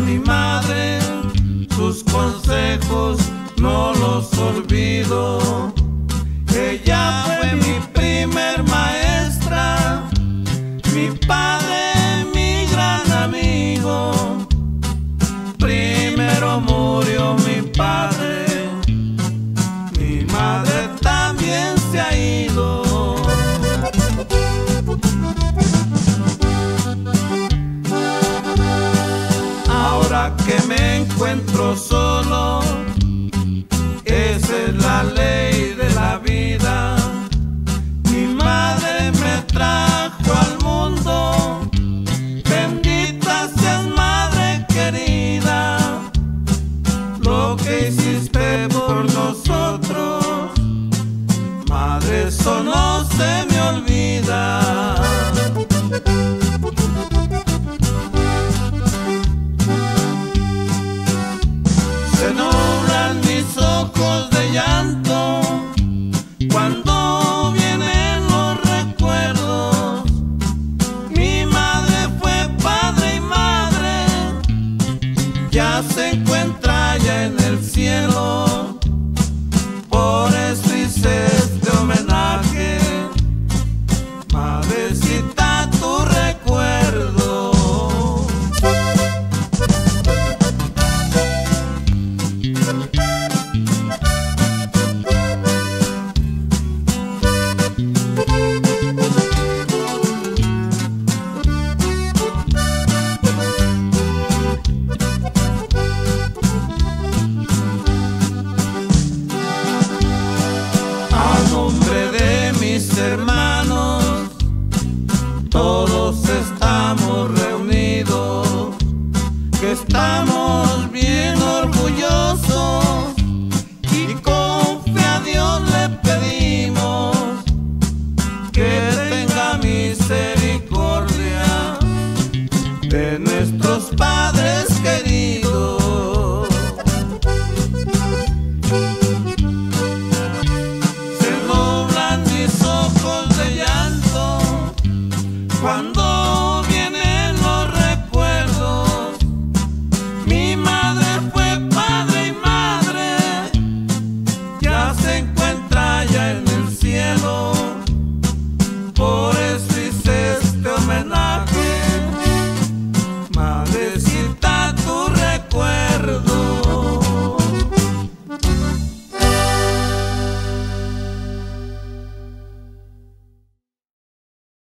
mi madre, sus consejos no los olvido. Ella fue mi primer maestra, mi padre. Que me encuentro solo, esa es la ley de la vida. Mi madre me trajo al mundo, bendita seas madre querida. Lo que hiciste por nosotros, madre, eso no se me se nublan mis ojos de llanto cuando vienen los recuerdos. Mi madre fue padre y madre, ya se encuentra ya en el cielo. thumb